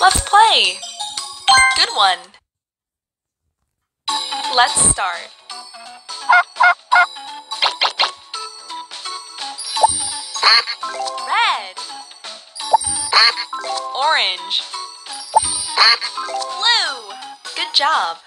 Let's play! Good one! Let's start. Red Orange Blue Good job!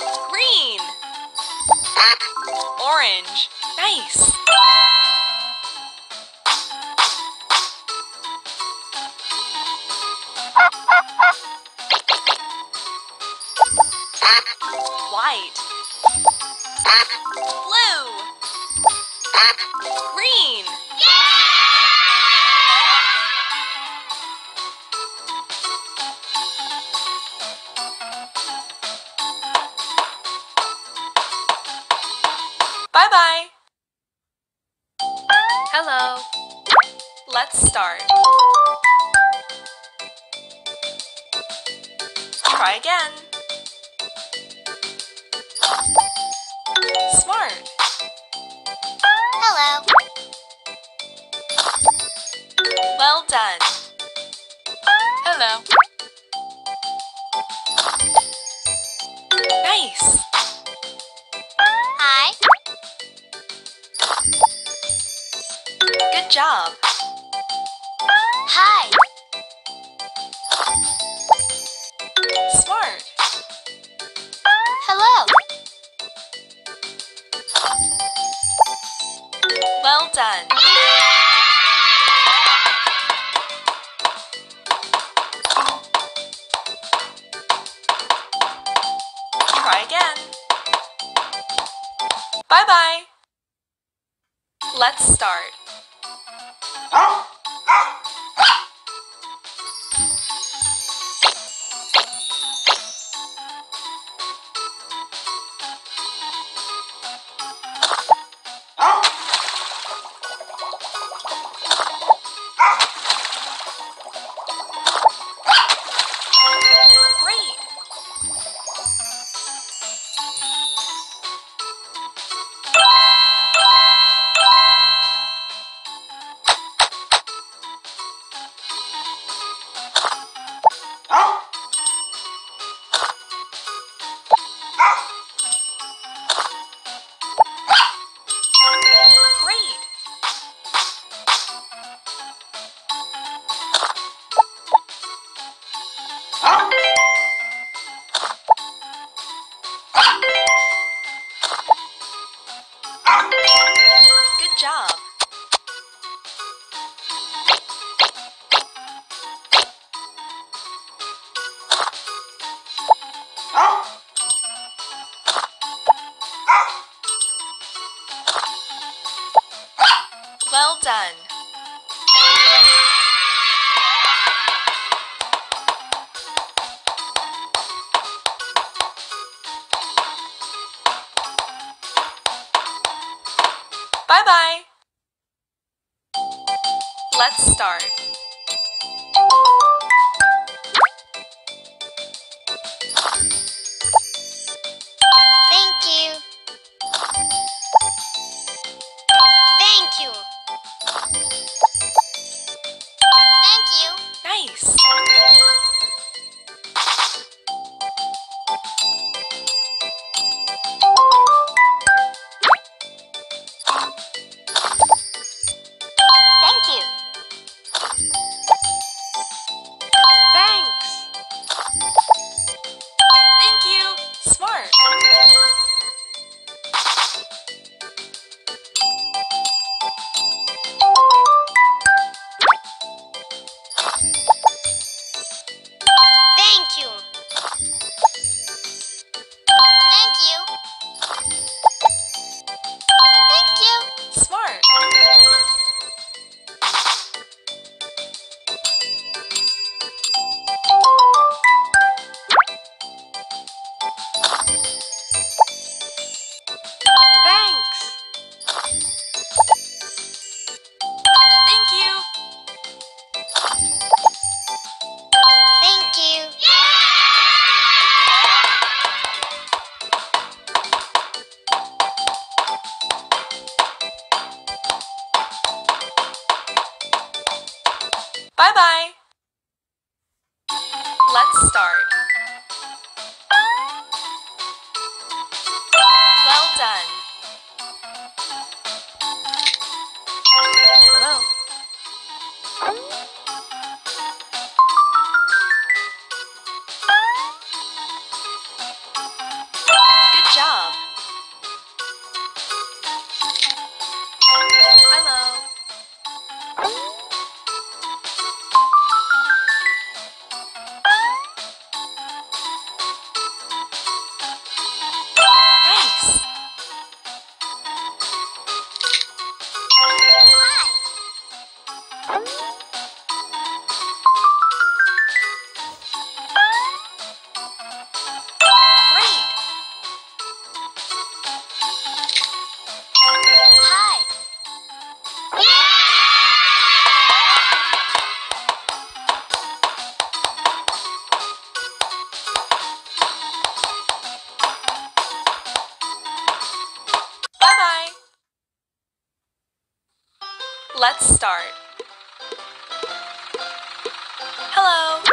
Green. Orange. Nice! White. Blue. Green Bye bye. Hello. Let's start. Try again. Smart. Hello. Well done. Job. Hi. Smart. Hello. Well done. Try again. Bye bye. Let's start. ¡Ah! ¡Ah! Done. Bye bye. Let's start. Bye bye. Let's start. Hello.